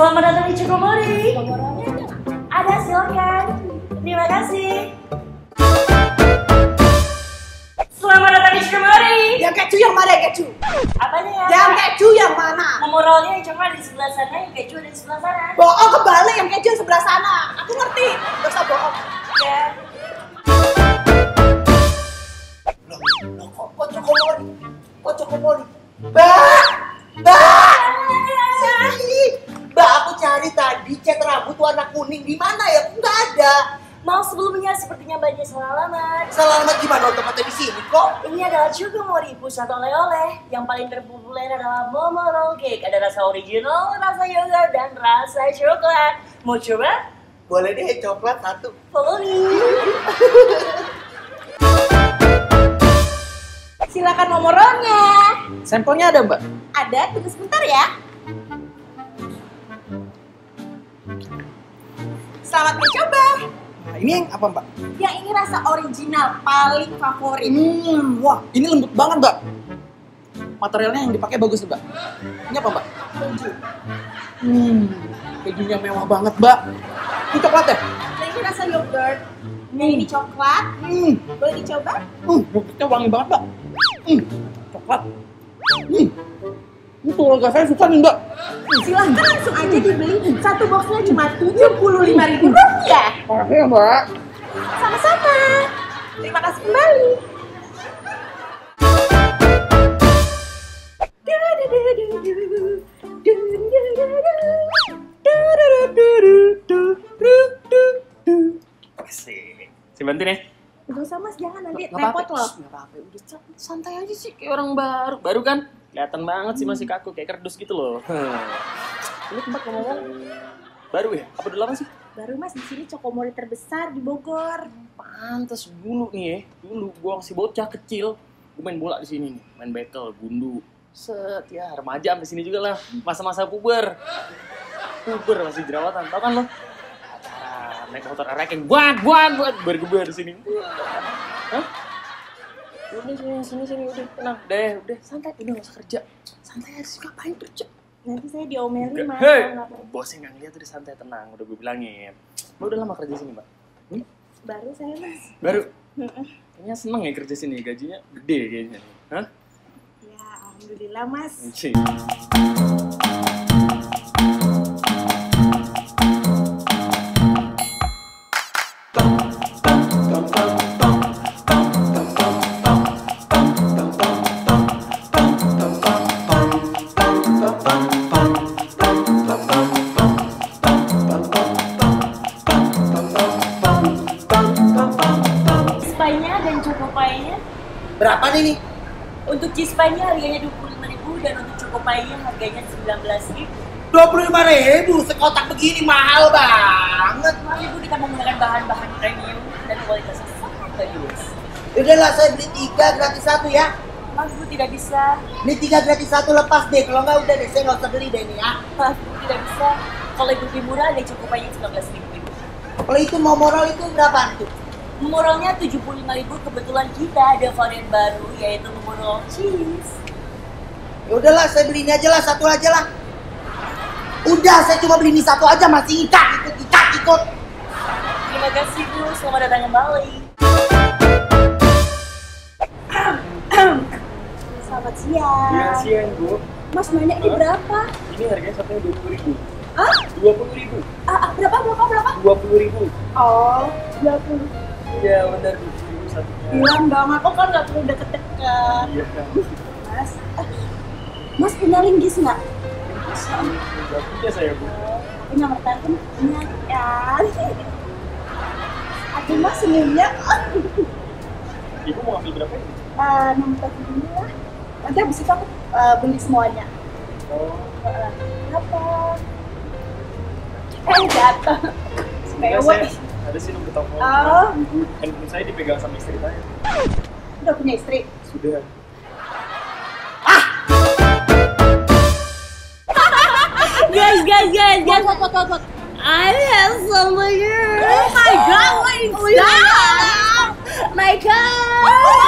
Selamat datang di Cukomori. Ada silakan. Terima kasih. Selamat datang di Cukomori. Yang keju yang mana yang keju? Apanya ya? Yang keju yang mana? Memoralnya yang coklat di sebelah sana, yang keju ada di sebelah sana. Bohong kebalik yang keju yang sebelah sana. Aku ngerti. Gak usah bohong. Ya. Loh, loh kok, Cokomori? Kok Cokomori? Kuning. Di mana ya? Nggak ada. Mau sebelumnya sepertinya banyak salah alamat. Salah alamat gimana? Tempatnya di sini kok. Ini adalah Cukomori pusat oleh-oleh. Yang paling terpopuler adalah Momo Roll Cake. Ada rasa original, rasa yogurt, dan rasa coklat. Mau coba? Boleh deh, coklat satu. Follow me. Silakan nomornya. Sampelnya ada mbak? Ada, tunggu sebentar ya. Selamat mencoba. Nah, ini yang apa mbak? Yang ini rasa original, paling favorit. Hmm, wah ini lembut banget mbak. Materialnya yang dipakai bagus mbak. Ini apa mbak? Keju. Hmm, kejunya mewah banget mbak. Ini coklat ya? Yang ini rasa yogurt. Yang ini coklat. Hmm, Boleh dicoba? hmm, yogurtnya wangi banget mbak. Hmm, coklat. Hmm, ini keluarga saya suka nih mbak. Silahkan langsung aja dibeli. Satu boxnya cuma tujuh puluh lima ribu rupiah. Makasih ya mbak. Sama-sama. Terima kasih kembali. Saya bantuin ya. Gak usah mas, jangan nanti repot loh. Nggak apa-apa. Udah sa- santai aja sih kayak orang baru. Baru kan? Kelihatan banget sih masih kaku kayak kerdus gitu loh. Ini tempat ngomong baru ya? Apa lama sih? Baru mas di sini Cokomori terbesar di Bogor. Pantes dulu nih ya. Dulu gua masih bocah kecil. Gue main bola di sini nih, main battle, gundu. Set ya, remaja sampai sini juga lah. Masa-masa puber. Puber masih jerawatan. Tau kan lo? Acara naik motor ranking buat buat buat bergeber di sini. Hah? Udah sini sini sini udah tenang. Deh udah. Santai. Udah gak usah kerja. Santai aja sih ngapain kerja Nanti saya diomelin mas. nggak- bosnya nggak ngeliat udah santai tenang. Udah gue bilangin. Lo udah lama kerja sini mbak? Hmm? Baru saya mas. baru? Kayaknya seneng ya kerja sini. Gajinya gede kayaknya. Hah? Ya alhamdulillah mas. Cih. Pie-nya. Berapa nih nih? Untuk cheese pie-nya harganya 25.000 dan untuk choco pie-nya harganya 19.000. Dua puluh lima ribu sekotak begini mahal banget. Ibu kita menggunakan bahan-bahan premium dan kualitasnya sangat bagus. Udahlah saya beli tiga gratis satu ya. Mas Bu tidak bisa, Ini tiga gratis satu lepas deh. Kalau nggak udah deh saya nggak usah beli deh ini ya. Mas Bu tidak bisa. Kalau ibu lebih murah ada choco pie-nya 19.000 ibu. Kalau itu mau moral itu berapa tuh? Memoralnya 75.000 kebetulan kita ada varian baru yaitu memoral cheese. Ya udahlah saya beli ini aja lah satu aja lah. Udah saya cuma beli ini satu aja masih ikat ikut ikat ikut. Terima kasih Bu, selamat datang kembali. Selamat siang. Iya siang bu Mas nanya ini berapa? ini harganya satunya dua puluh ribu Ah, dua puluh ribu ah, berapa berapa berapa? dua puluh ribu Oh, 20 benar dua puluh ribu satunya Bilang dong, aku kan nggak perlu deket-deket. iya kan Mas, eh, Mas punya linggis nggak? nggak punya saya bu Tapi nomor telepon punya kan? Aduh mas senyumnya, ibu mau ambil berapa ini? uh, nomor telepon dulu lah. Nanti habis itu aku eh, beli semuanya. oh Eh, Apa? Eh jatuh. Mewah ada sih nomor telepon oh. handphone saya dipegang sama istri saya. Udah punya istri? Sudah. Ah! Guys guys guys guys. What what what what I have something here oh my god what is that my god.